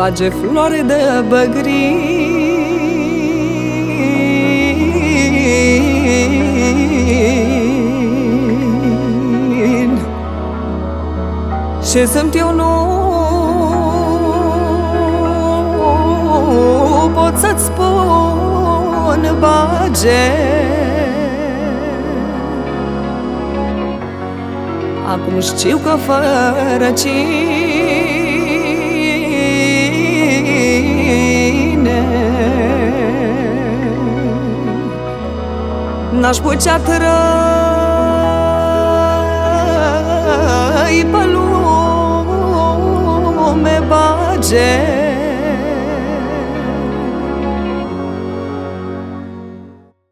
bage floare de băgrin. Și sunt eu nu pot să-ți spun bage. Acum știu că fără cine N-aș putea trăi pe lume bage.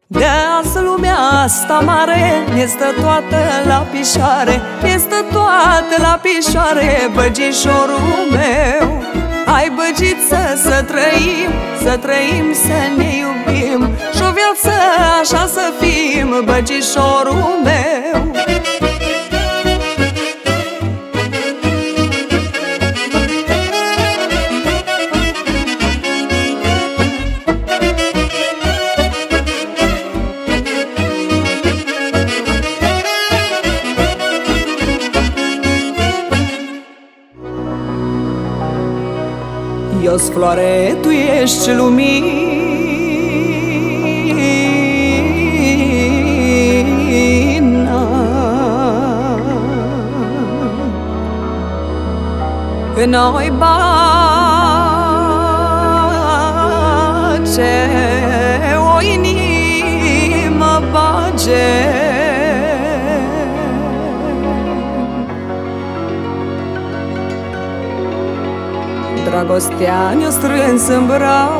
De azi lumea asta mare Este toată la pișoare Este toată la pișoare Băgișorul meu. Ai băgit să, să trăim Să trăim, să ne Băgișorul meu. Eu-s floare, tu ești lumina În noi bage o inimă bage. Dragostea ne-a strâns în brață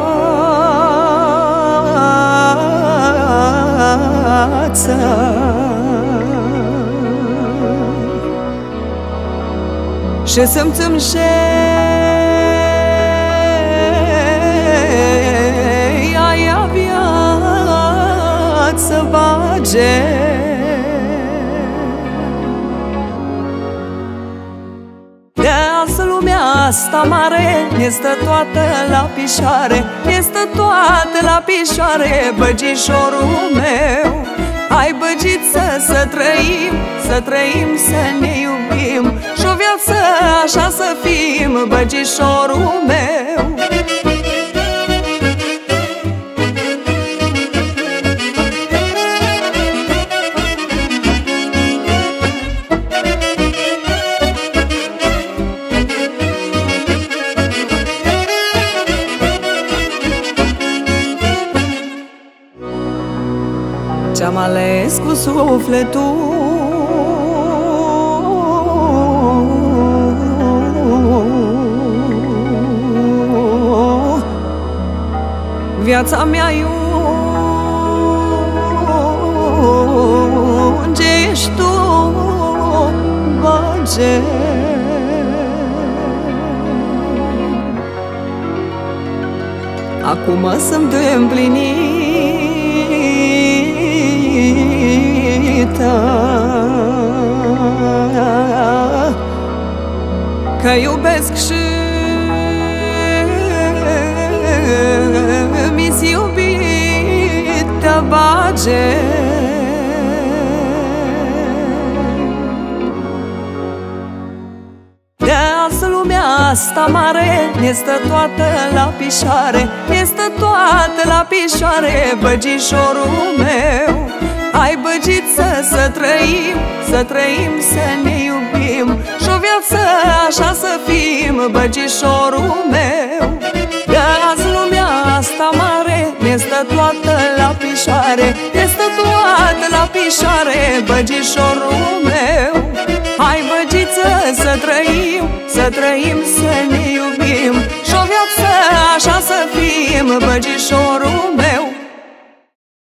Și simțim și aia viață bage. Asta mare Este toată la pișoare Este toată la pișoare Băgișorul meu Ai băgit să, să trăim Să trăim, să ne iubim. Și o viață așa să fim Băgișorul meu Ce-am ales cu sufletul. Viața mea unde ești tu, bage Acum sunt împlinită Că iubesc și mi-s iubită bage. De azi lumea asta mare Este toată la pișoare Este toată la pișoare Băgișorul meu Ai băgit să, să trăim Să trăim, să ne iubim Și o viață așa să fim Băgișorul meu De azi lumea asta mare Este toată la pișoare Este toată la pișoare Băgișorul meu. Hai băgiță să trăim Să trăim, să ne iubim Și o viață așa să fim Băgișorul meu